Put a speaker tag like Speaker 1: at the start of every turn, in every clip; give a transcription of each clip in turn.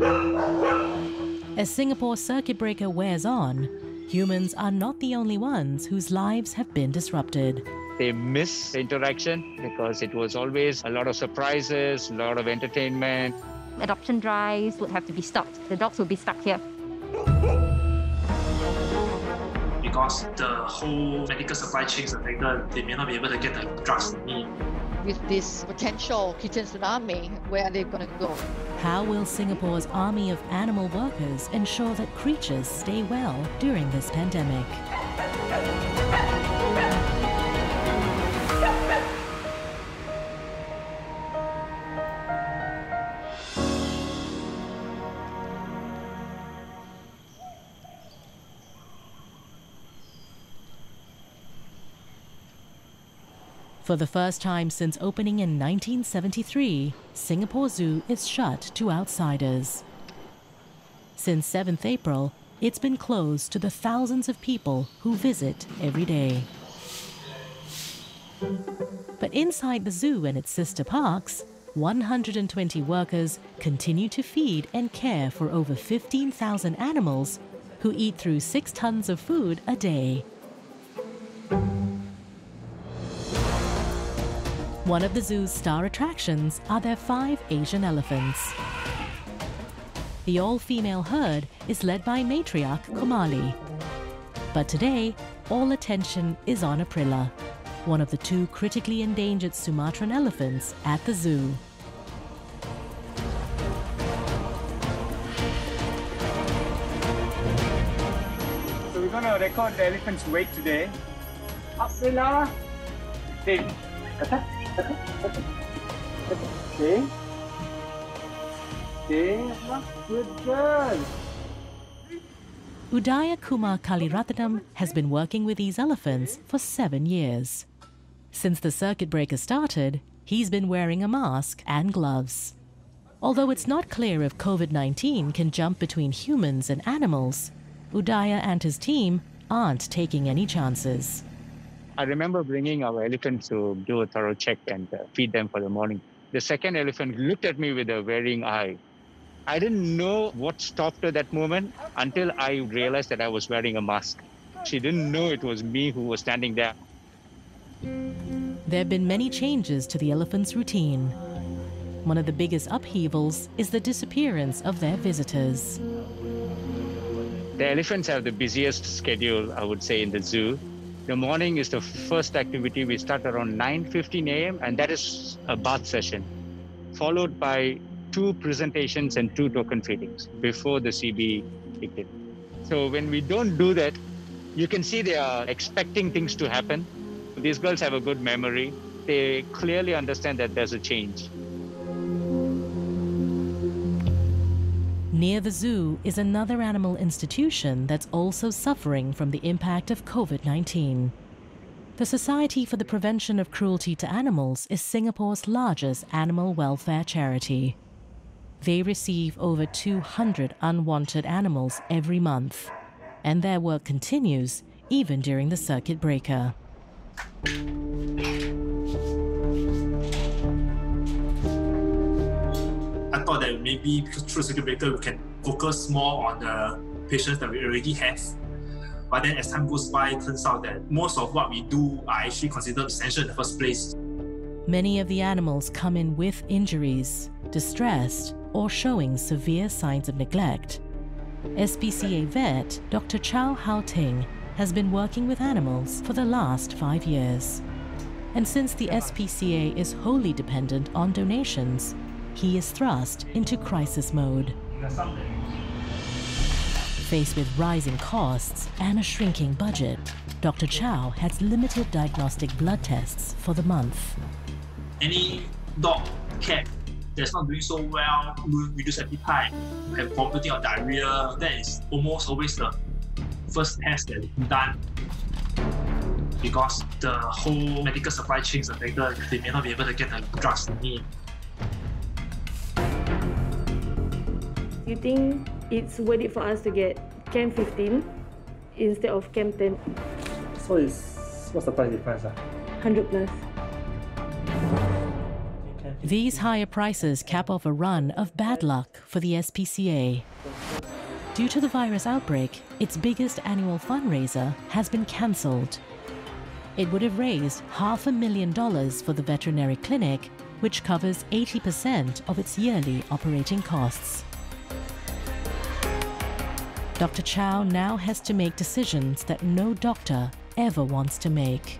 Speaker 1: As Singapore's circuit breaker wears on, humans are not the only ones whose lives have been disrupted.
Speaker 2: They miss the interaction because it was always a lot of surprises, a lot of entertainment.
Speaker 3: Adoption drives would have to be stopped. The dogs would be stuck here.
Speaker 4: Because the whole medical supply chain is affected, they may not be able to get the drugs they need.
Speaker 5: With this potential kitten tsunami, where are they going to go?
Speaker 1: How will Singapore's army of animal workers ensure that creatures stay well during this pandemic? For the first time since opening in 1973, Singapore Zoo is shut to outsiders. Since 7th April, it's been closed to the thousands of people who visit every day. But inside the zoo and its sister parks, 120 workers continue to feed and care for over 15,000 animals who eat through six tons of food a day. One of the zoo's star attractions are their five Asian elephants. The all-female herd is led by matriarch Komali. But today, all attention is on Aprilla, one of the two critically endangered Sumatran elephants at the zoo.
Speaker 6: So we're gonna record the elephant's weight today. Aprilla, sit. Okay. Okay, good girl.
Speaker 1: Udaya Kumar Kaliratnam has been working with these elephants for seven years. Since the circuit breaker started, he's been wearing a mask and gloves. Although it's not clear if COVID 19 can jump between humans and animals, Udaya and his team aren't taking any chances.
Speaker 2: I remember bringing our elephant to do a thorough check and uh, feed them for the morning. The second elephant looked at me with a varying eye. I didn't know what stopped her that moment until I realized that I was wearing a mask. She didn't know it was me who was standing there.
Speaker 1: There have been many changes to the elephant's routine. One of the biggest upheavals is the disappearance of their visitors.
Speaker 2: The elephants have the busiest schedule, I would say, in the zoo. The morning is the first activity. We start around 9.15 a.m. and that is a bath session, followed by two presentations and two token feedings before the CB kicked in. So when we don't do that, you can see they are expecting things to happen. These girls have a good memory. They clearly understand that there's a change.
Speaker 1: Near the zoo is another animal institution that's also suffering from the impact of COVID 19. The Society for the Prevention of Cruelty to Animals is Singapore's largest animal welfare charity. They receive over 200 unwanted animals every month, and their work continues even during the circuit breaker.
Speaker 4: Maybe through circuit breaker we can focus more on the patients that we already have. But then as time goes by, it turns out that most of what we do are actually considered essential in the first place.
Speaker 1: Many of the animals come in with injuries, distressed, or showing severe signs of neglect. SPCA vet Dr. Chow Hao Ting has been working with animals for the last five years. And since the SPCA is wholly dependent on donations, he is thrust into crisis mode. Faced with rising costs and a shrinking budget, Dr. Chow has limited diagnostic blood tests for the month.
Speaker 4: Any dog, cat that's not doing so well, lo- reduce appetite, have vomiting or diarrhea, that is almost always the first test that is done. Because the whole medical supply chain is affected, they may not be able to get the drugs they need.
Speaker 7: You think it's worth it for us to get Cam 15 instead of Cam 10,
Speaker 8: So it's what's the price difference? Ah?
Speaker 7: 100 plus?
Speaker 1: These higher prices cap off a run of bad luck for the SPCA. Due to the virus outbreak, its biggest annual fundraiser has been cancelled. It would have raised half a million dollars for the veterinary clinic, which covers 80% of its yearly operating costs. Dr. Chow now has to make decisions that no doctor ever wants to make.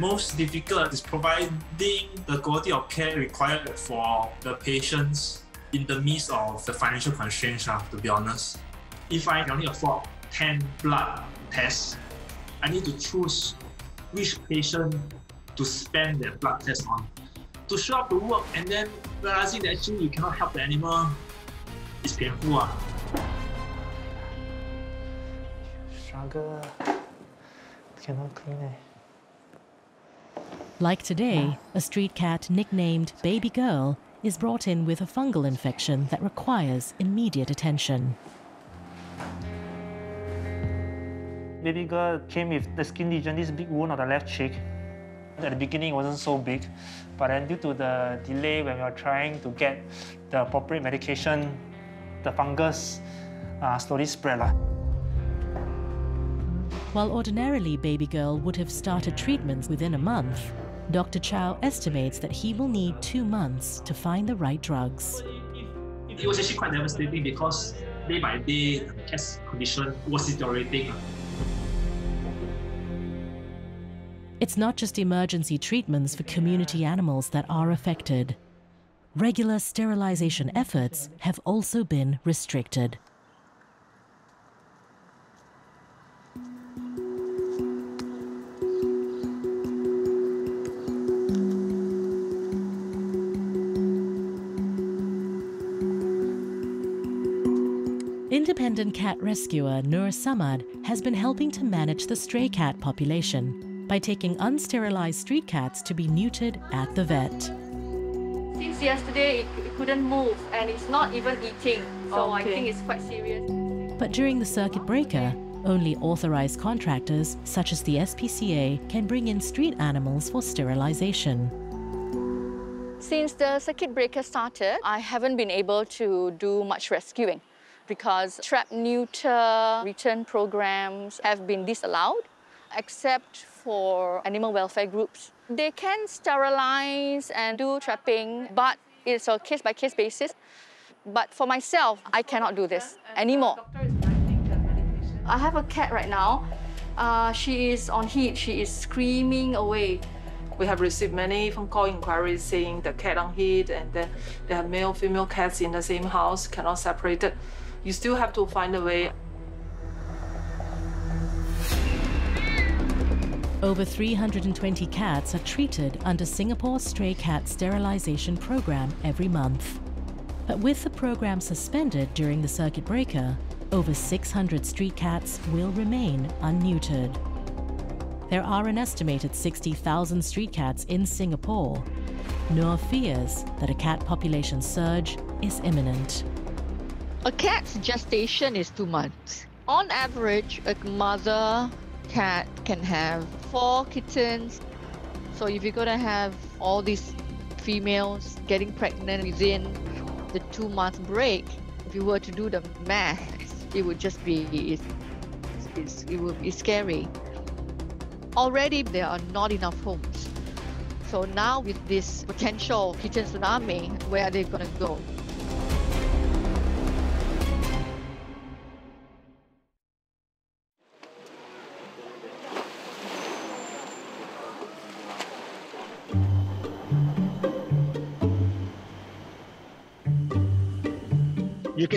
Speaker 4: Most difficult is providing the quality of care required for the patients in the midst of the financial constraints, uh, to be honest. If I only afford 10 blood tests, I need to choose which patient to spend their blood test on. To show up to work and then realizing that actually you cannot help the animal is painful.
Speaker 8: Struggle. Cannot clean it.
Speaker 1: Like today, a street cat nicknamed Baby Girl is brought in with a fungal infection that requires immediate attention.
Speaker 8: Baby girl came with the skin lesion, this big wound on the left cheek. At the beginning, it wasn't so big, but then due to the delay when we were trying to get the appropriate medication, the fungus uh, slowly spread.
Speaker 1: While ordinarily Baby Girl would have started treatments within a month, Dr. Chow estimates that he will need two months to find the right drugs.
Speaker 4: It was actually quite devastating because day by day, the cat's condition was deteriorating.
Speaker 1: It's not just emergency treatments for community animals that are affected. Regular sterilization efforts have also been restricted. Independent cat rescuer Nur Samad has been helping to manage the stray cat population by taking unsterilized street cats to be neutered at the vet.
Speaker 9: Since yesterday, it, it couldn't move and it's not even eating, so oh,
Speaker 7: I
Speaker 9: think it's quite serious.
Speaker 1: But during the circuit breaker, only authorized contractors, such as the SPCA, can bring in street animals for sterilization.
Speaker 5: Since the circuit breaker started, I haven't been able to do much rescuing because trap neuter return programs have been disallowed except for animal welfare groups. They can sterilize and do trapping, but it's a case by case basis. But for myself, I cannot do this anymore. I have a cat right now. Uh, she is on heat. She is screaming away.
Speaker 10: We have received many phone call inquiries saying the cat on heat and then they have male, female cats in the same house, cannot separate it. You still have to find a way.
Speaker 1: Over 320 cats are treated under Singapore's stray cat sterilization program every month. But with the program suspended during the circuit breaker, over 600 street cats will remain unneutered. There are an estimated 60,000 street cats in Singapore. Noor fears that a cat population surge is imminent.
Speaker 5: A cat's gestation is two months. On average, a mother cat can have four kittens. So if you're gonna have all these females getting pregnant within the two month break, if you were to do the math, it would just be it's, it's, it would be scary. Already there are not enough homes. So now with this potential kitten tsunami, where are they gonna go?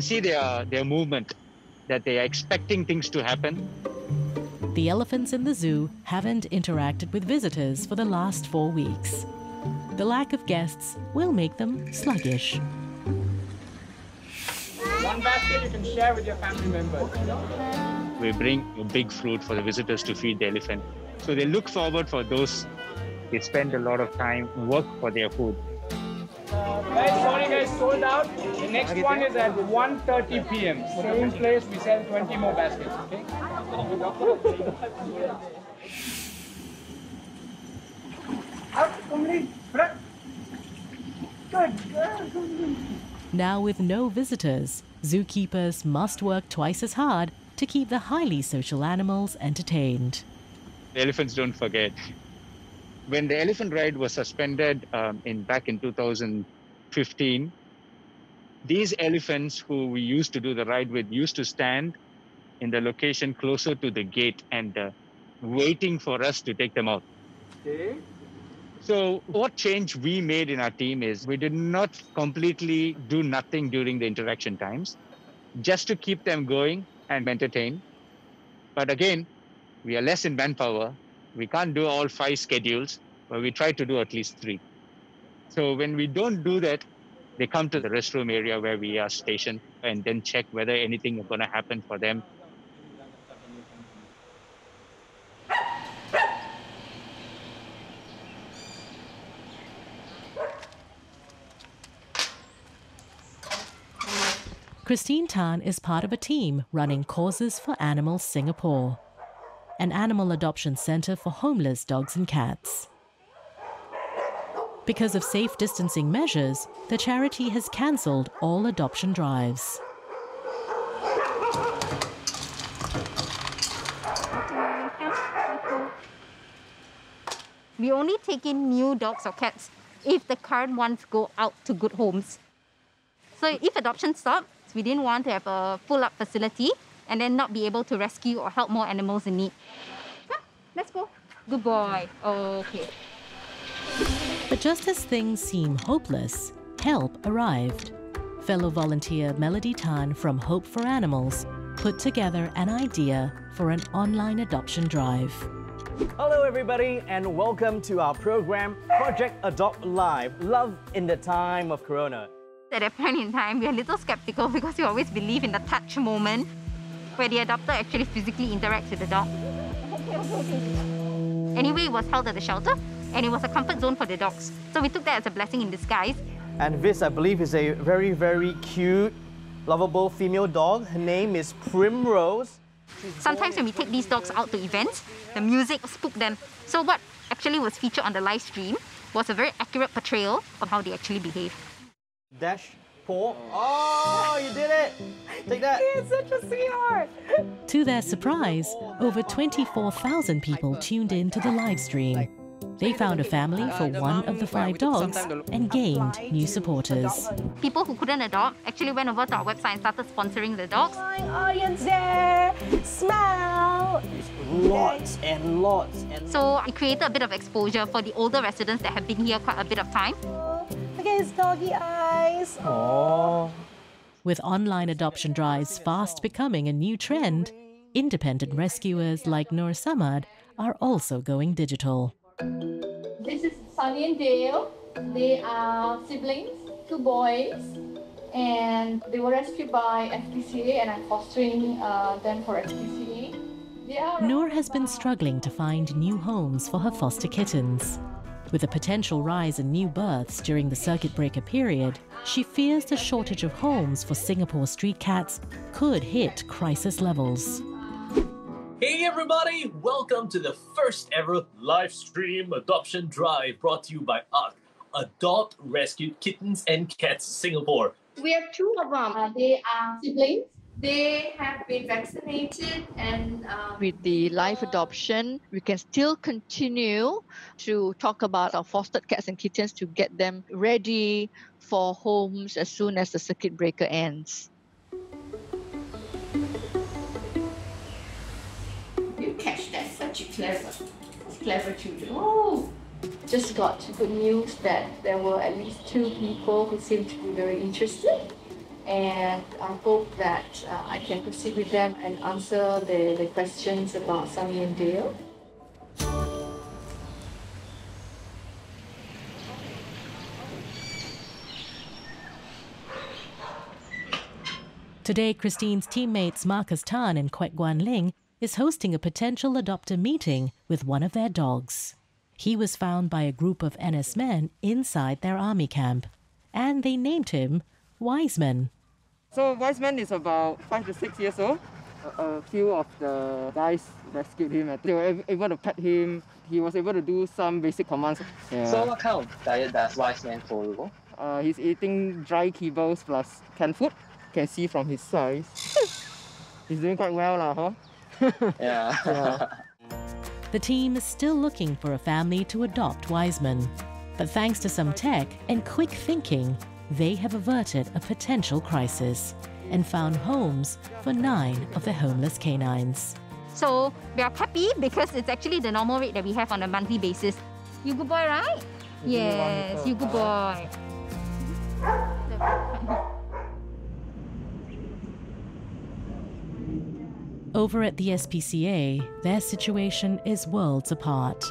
Speaker 2: Can see their their movement, that they are expecting things to happen.
Speaker 1: The elephants in the zoo haven't interacted with visitors for the last four weeks. The lack of guests will make them sluggish.
Speaker 6: One basket you can share with your family members.
Speaker 2: We bring a big fruit for the visitors to feed the elephant. So they look forward for those. They spend a lot of time work for their food.
Speaker 6: Guys, sorry guys, sold out. The next one is at 1.30 p.m. Same place, we sell 20 more baskets, okay? Out, complete.
Speaker 1: Now, with no visitors, zookeepers must work twice as hard to keep the highly social animals entertained.
Speaker 2: The elephants don't forget. When the elephant ride was suspended um, in back in 2015, these elephants who we used to do the ride with used to stand in the location closer to the gate and uh, waiting for us to take them out.
Speaker 6: Okay.
Speaker 2: So, what change we made in our team is we did not completely do nothing during the interaction times, just to keep them going and entertained. But again, we are less in manpower. We can't do all five schedules, but we try to do at least three. So, when we don't do that, they come to the restroom area where we are stationed and then check whether anything is going to happen for them
Speaker 1: Christine Tan is part of a team running Causes for Animals Singapore, an animal adoption center for homeless dogs and cats. Because of safe distancing measures, the charity has cancelled all adoption drives.
Speaker 3: We only take in new dogs or cats if the current ones go out to good homes. So if adoption stops, we didn't want to have a full up facility and then not be able to rescue or help more animals in need. Come, let's go. Good boy. Okay.
Speaker 1: But just as things seem hopeless, help arrived. Fellow volunteer Melody Tan from Hope for Animals put together an idea for an online adoption drive.
Speaker 11: Hello, everybody, and welcome to our program, Project Adopt Live Love in the Time of Corona.
Speaker 3: At that point in time, we are a little skeptical because we always believe in the touch moment where the adopter actually physically interacts with the dog. Anyway, it was held at the shelter and it was a comfort zone for the dogs. So we took that as a blessing in disguise.
Speaker 11: And this, I believe, is a very, very cute, lovable female dog. Her name is Primrose.
Speaker 3: Sometimes when we take these dogs out to events, the music spook them. So what actually was featured on the live stream was a very accurate portrayal of how they actually behave.
Speaker 11: Dash, paw. Oh, you did it! Take that.
Speaker 7: He is such a sweetheart.
Speaker 1: To their surprise, over 24,000 people tuned in to the live stream. They found a family for one of the five dogs and gained new supporters.
Speaker 3: People who couldn't adopt actually went over to our website and started sponsoring the dogs.
Speaker 7: audience there. Smile.
Speaker 11: Lots and lots and
Speaker 3: So it created a bit of exposure for the older residents that have been here quite a bit of time.
Speaker 7: Look at his doggy eyes.
Speaker 11: Oh.
Speaker 1: With online adoption drives fast becoming a new trend, independent rescuers like Nur Samad are also going digital.
Speaker 9: This is Sunny and Dale. They are siblings, two boys, and they were rescued by SPCA, and I'm fostering uh, them for SPCA.
Speaker 1: Noor has been struggling to find new homes for her foster kittens. With a potential rise in new births during the circuit breaker period, she fears the shortage of homes for Singapore street cats could hit crisis levels.
Speaker 12: Hey everybody, welcome to the first ever live stream adoption drive brought to you by ARC, Adopt Rescued Kittens and Cats Singapore.
Speaker 9: We have two of them. Uh, they are siblings. They have been vaccinated and um,
Speaker 5: with the live adoption, we can still continue to talk about our fostered cats and kittens to get them ready for homes as soon as the circuit breaker ends.
Speaker 9: Clever, clever children. Oh, just got good news that there were at least two people who seem to be very interested. And I hope that uh, I can proceed with them and answer the, the questions about Sunny and Dale.
Speaker 1: Today, Christine's teammates Marcus Tan and Kwek Guan Ling is hosting a potential adopter meeting with one of their dogs. He was found by a group of NS men inside their army camp, and they named him Wiseman.
Speaker 13: So Wiseman is about five to six years old. A, a few of the guys rescued him. and They were able to pet him. he was able to do some basic commands. Yeah.
Speaker 14: So what kind of diet does Wise Man follow?
Speaker 13: Uh, he's eating dry kibbles plus canned food. Can see from his size. he's doing quite well, lah, huh?
Speaker 14: Yeah.
Speaker 13: yeah.
Speaker 1: The team is still looking for a family to adopt Wiseman. But thanks to some tech and quick thinking, they have averted a potential crisis and found homes for nine of the homeless canines.
Speaker 3: So we are happy because it's actually the normal rate that we have on a monthly basis. You good boy, right? Yes, you good boy.
Speaker 1: Over at the SPCA, their situation is worlds apart.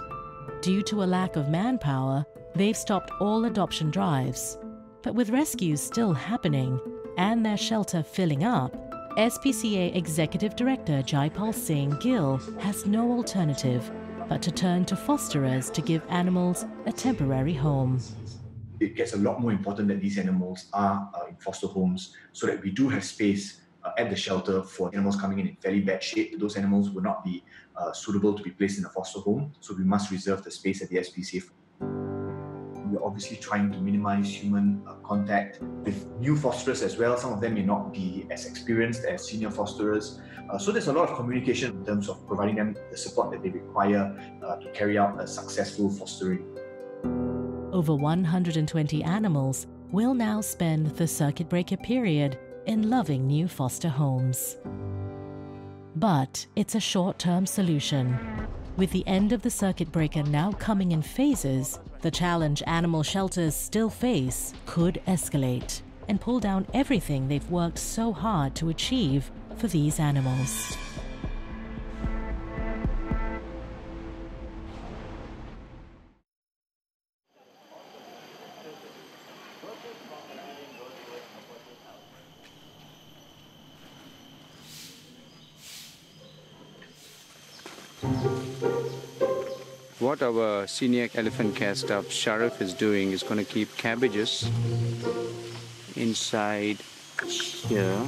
Speaker 1: Due to a lack of manpower, they've stopped all adoption drives. But with rescues still happening and their shelter filling up, SPCA Executive Director Jaipal Singh Gill has no alternative but to turn to fosterers to give animals a temporary home.
Speaker 15: It gets a lot more important that these animals are uh, in foster homes so that we do have space uh, at the shelter for animals coming in in fairly bad shape. Those animals will not be uh, suitable to be placed in a foster home, so we must reserve the space at the SPCA. We're obviously trying to minimize human uh, contact with new fosterers as well. Some of them may not be as experienced as senior fosterers. Uh, so there's a lot of communication in terms of providing them the support that they require uh, to carry out a successful fostering.
Speaker 1: Over 120 animals will now spend the circuit breaker period in loving new foster homes. But it's a short term solution. With the end of the circuit breaker now coming in phases, the challenge animal shelters still face could escalate and pull down everything they've worked so hard to achieve for these animals.
Speaker 2: What our senior elephant care staff Sharif is doing is going to keep cabbages inside here.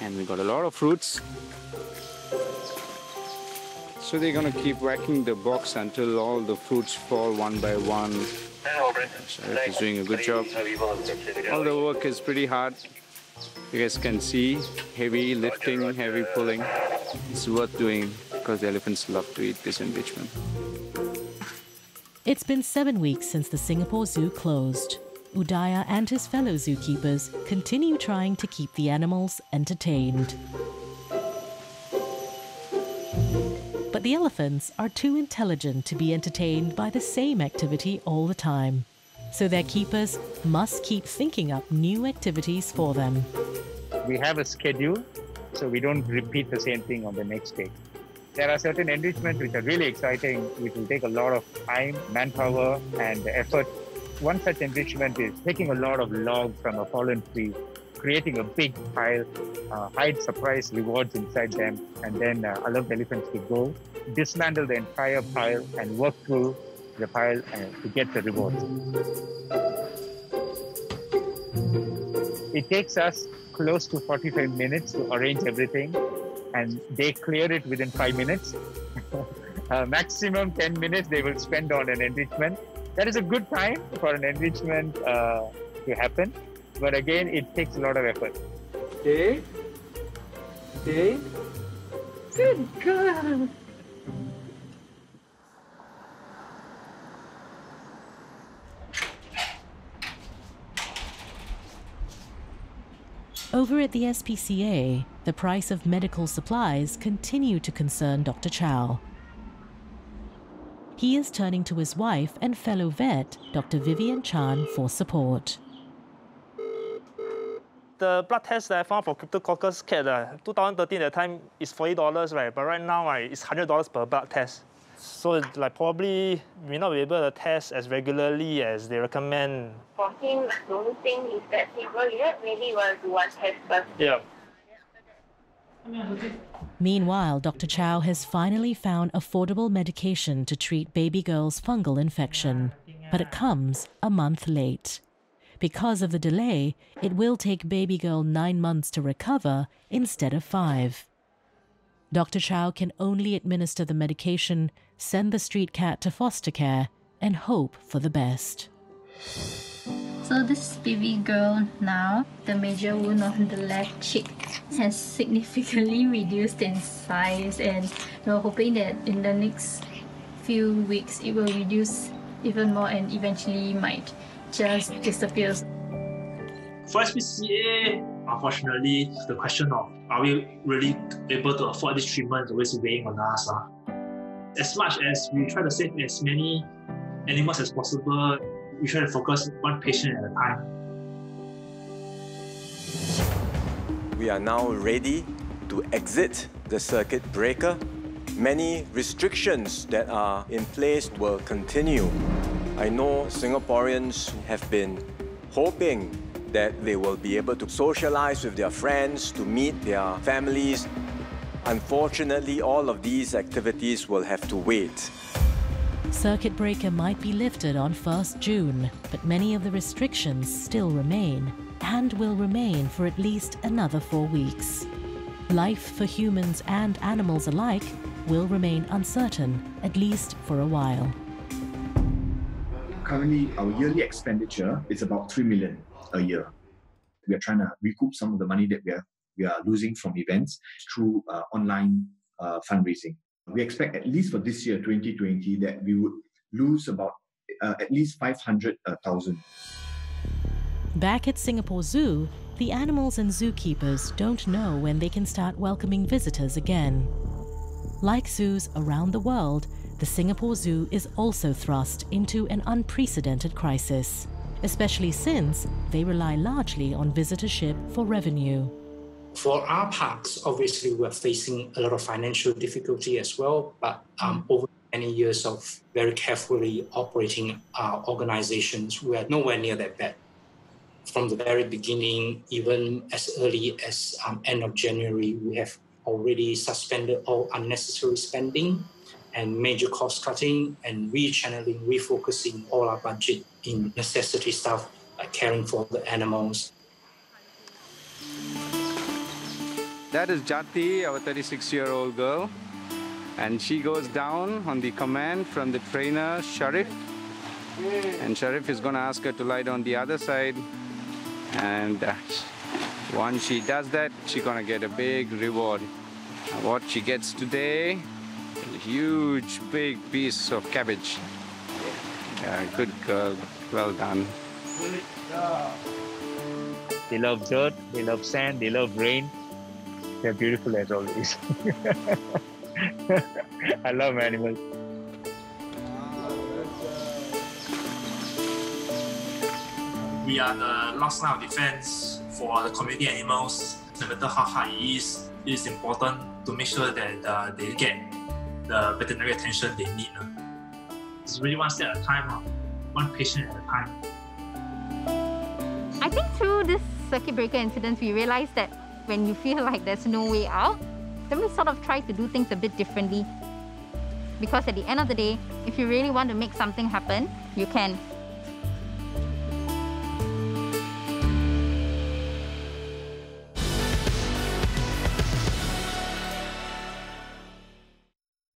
Speaker 2: And we got a lot of fruits. So they're going to keep whacking the box until all the fruits fall one by one. Sharif is doing a good job. All the work is pretty hard. You guys can see heavy lifting heavy pulling. It's worth doing because the elephants love to eat this enrichment
Speaker 1: It's been seven weeks since the Singapore Zoo closed. Udaya and his fellow zookeepers continue trying to keep the animals entertained. But the elephants are too intelligent to be entertained by the same activity all the time. So their keepers must keep thinking up new activities for them.
Speaker 2: we have a schedule so we don't repeat the same thing on the next day. There are certain enrichments which are really exciting, which will take a lot of time, manpower, and effort. One such enrichment is taking a lot of logs from a fallen tree, creating a big pile, uh, hide surprise rewards inside them, and then uh, allow the elephants to go, dismantle the entire pile, and work through the pile uh, to get the rewards. It takes us close to 45 minutes to arrange everything, and they clear it within five minutes. uh, maximum 10 minutes they will spend on an enrichment. That is a good time for an enrichment uh, to happen, but again, it takes a lot of effort.
Speaker 13: Okay. Okay. Good girl.
Speaker 1: Over at the SPCA, the price of medical supplies continue to concern Dr. Chow. He is turning to his wife and fellow vet, Dr. Vivian Chan, for support.
Speaker 8: The blood test that I found for Cryptococcus cat, uh, 2013 at the time is $40, right? But right now, right, it's $100 per blood test. So like probably we may not be able to test as regularly as they recommend.
Speaker 16: For him, the only thing is that fever yet. Maybe you want to do one test first.
Speaker 8: Yeah.
Speaker 1: Meanwhile, Dr. Chow has finally found affordable medication to treat baby girl's fungal infection, but it comes a month late. Because of the delay, it will take baby girl nine months to recover instead of five. Dr. Chow can only administer the medication, send the street cat to foster care, and hope for the best.
Speaker 9: So this baby girl now, the major wound on the left cheek has significantly reduced in size and we're hoping that in the next few weeks it will reduce even more and eventually might just disappear.
Speaker 4: For SPCA, unfortunately, the question of are we really able to afford this treatment is always weighing on us. Uh. As much as we try to save as many animals as possible, we try to focus one patient at a time.
Speaker 17: We are now ready to exit the circuit breaker. Many restrictions that are in place will continue. I know Singaporeans have been hoping that they will be able to socialize with their friends, to meet their families. Unfortunately, all of these activities will have to wait.
Speaker 1: Circuit breaker might be lifted on 1st June, but many of the restrictions still remain and will remain for at least another four weeks. Life for humans and animals alike will remain uncertain, at least for a while.
Speaker 15: Currently, our yearly expenditure is about 3 million a year. We are trying to recoup some of the money that we are, we are losing from events through uh, online uh, fundraising. We expect, at least for this year, 2020, that we would lose about uh, at least 500,000.
Speaker 1: Back at Singapore Zoo, the animals and zookeepers don't know when they can start welcoming visitors again. Like zoos around the world, the Singapore Zoo is also thrust into an unprecedented crisis especially since they rely largely on visitorship for revenue.
Speaker 18: For our parks, obviously, we're facing a lot of financial difficulty as well, but um, over many years of very carefully operating our organizations, we are nowhere near that bad. From the very beginning, even as early as um, end of January, we have already suspended all unnecessary spending and major cost cutting and rechanneling, refocusing all our budget in necessity stuff like caring for the animals.
Speaker 6: That is Jati, our 36 year old girl. And she goes down on the command from the trainer, Sharif. And Sharif is going to ask her to lie down the other side. And uh, once she does that, she's going to get a big reward. What she gets today huge, big piece of cabbage. Yeah, good girl. Well done.
Speaker 2: They love dirt, they love sand, they love rain. They're beautiful as always. I love animals.
Speaker 4: We are the last line of defense for the community animals. No matter how hard it is, it is important to make sure that uh, they get the veterinary attention they need. It's really one step at a time, one patient at a time.
Speaker 3: I think through this circuit breaker incident, we realized that when you feel like there's no way out, then we sort of try to do things a bit differently. Because at the end of the day, if you really want to make something happen, you can